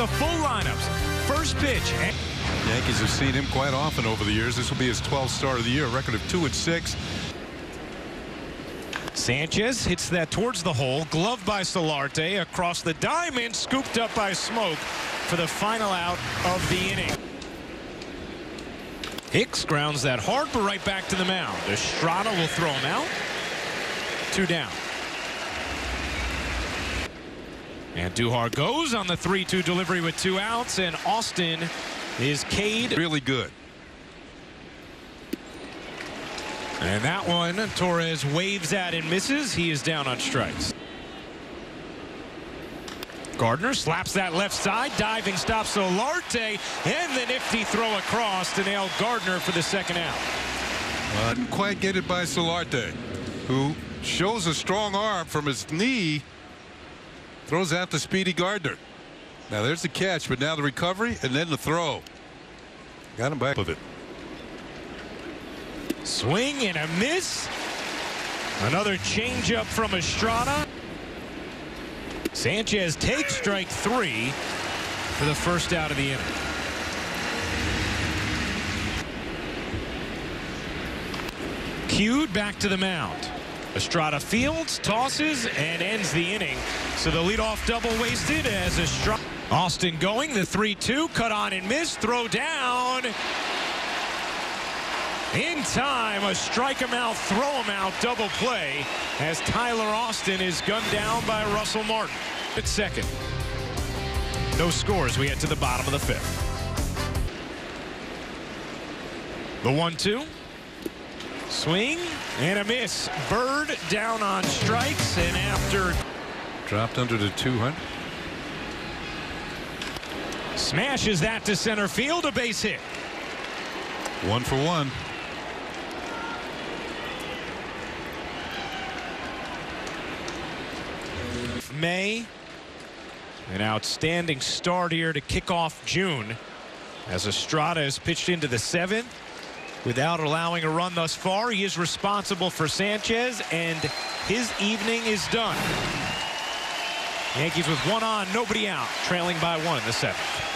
the full lineups. First pitch. Yankees have seen him quite often over the years. This will be his 12th start of the year, a record of 2 and 6. Sanchez hits that towards the hole. Glove by Solarte. Across the diamond. Scooped up by Smoak for the final out of the inning. Hicks grounds that hard, but right back to the mound. Estrada will throw him out. Two down. And Duhar goes on the 3-2 delivery with two outs, and Austin is Cade. Really good. And that one, Torres waves at and misses. He is down on strikes. Gardner slaps that left side. Diving stops Solarte. And the nifty throw across to nail Gardner for the second out. Uh, didn't quite get it by Solarte, who shows a strong arm from his knee. Throws out to Speedy Gardner. Now there's the catch, but now the recovery and then the throw. Got him back with it. Swing and a miss. Another changeup from Estrada. Sanchez takes strike three for the first out of the inning. Cued back to the mound. Estrada fields, tosses, and ends the inning. So the leadoff double wasted as Estrada. Austin going, the 3-2, cut on and miss, throw down. In time, a strike him out, throw him out, double play as Tyler Austin is gunned down by Russell Martin at second. No scores. We head to the bottom of the fifth. The one-two. Swing and a miss. Bird down on strikes and after. Dropped under the 200. Smashes that to center field. A base hit. One for one. May. An outstanding start here to kick off June as Estrada has pitched into the seventh without allowing a run thus far. He is responsible for Sanchez, and his evening is done. Yankees with one on, nobody out, trailing by one in the seventh.